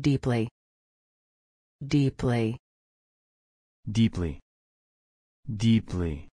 deeply. Deeply. Deeply, deeply,